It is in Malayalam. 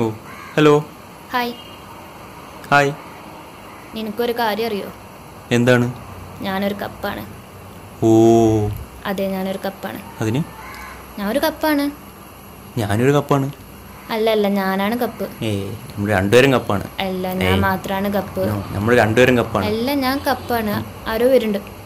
ഓ ഹലോ ഹായ് ഹായ് നിനക്കൊരു കാര്യം അറിയോ? എന്താണ്? ഞാനൊരു കപ്പാണ്. ഓ. അതെ ഞാനൊരു കപ്പാണ്. അതിന്? ഞാൻ ഒരു കപ്പാണ്. ഞാനൊരു കപ്പാണ്. അല്ല അല്ല ഞാനാണ് കപ്പ്. ഏ നമ്മൾ രണ്ടുപേരും കപ്പാണ്. അല്ല ഞാൻ മാത്രമാണ് കപ്പ്. നമ്മൾ രണ്ടുപേരും കപ്പാണ്. അല്ല ഞാൻ കപ്പാണ്. ആരോ വരുന്നുണ്ട്.